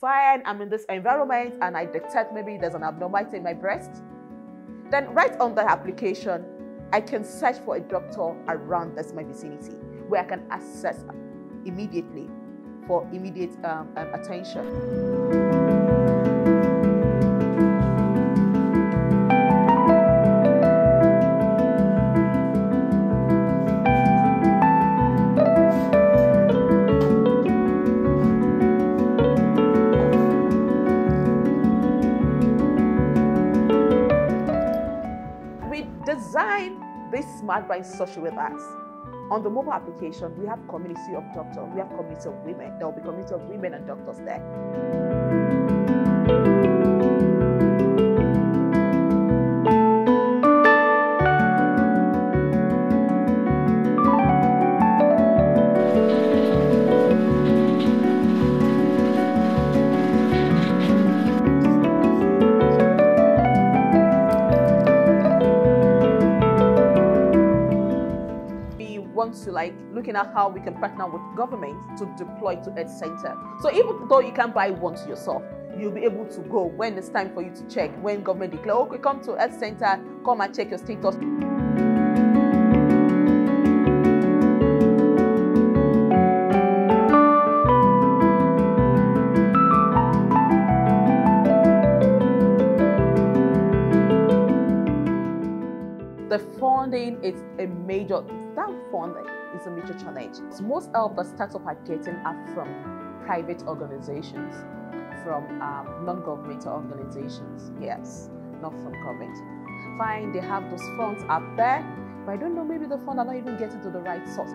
Fine, I'm in this environment and I detect maybe there's an abnormality in my breast. Then right on the application, I can search for a doctor around this my vicinity where I can access immediately for immediate um, um, attention. Design this smart by such with us. On the mobile application, we have community of doctors, we have community of women. There will be community of women and doctors there. To like looking at how we can partner with government to deploy to Earth Center. So even though you can't buy one to yourself, you'll be able to go when it's time for you to check. When government declare, oh, okay, come to Earth Center, come and check your status. The funding is a major, that funding is a major challenge. Most of the startups are getting are from private organizations, from um, non-governmental organizations. Yes, not from government. Fine, they have those funds up there, but I don't know, maybe the funds are not even getting to the right source.